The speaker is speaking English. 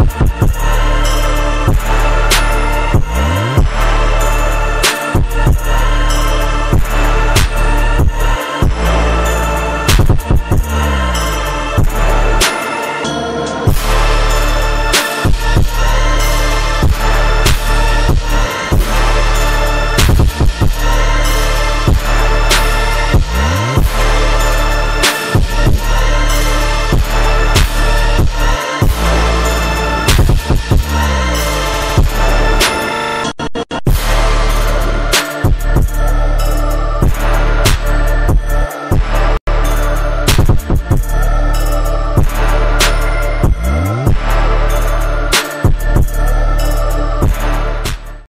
life.